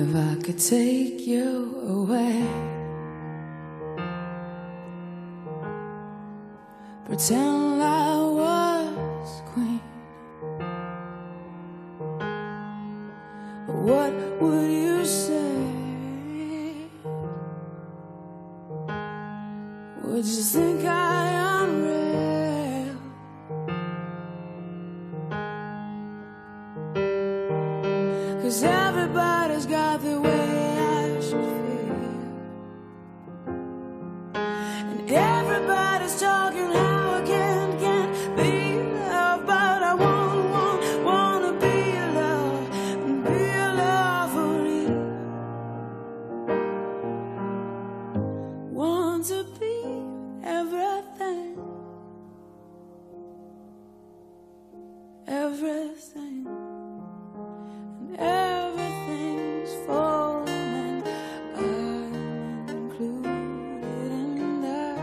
If I could take you away, pretend I was queen, what would you say? Would you think I am real? Cause I everything, and everything's falling, I'm included in that.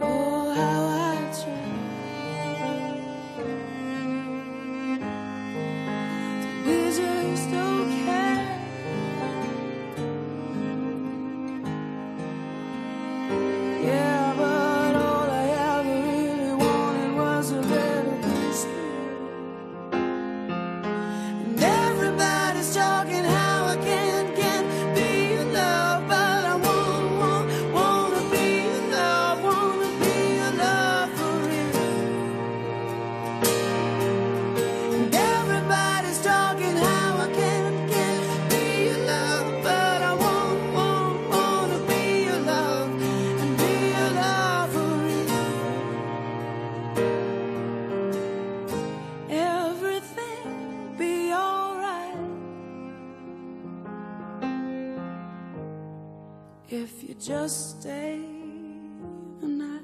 Oh, how I try to be just. if you just stay the night.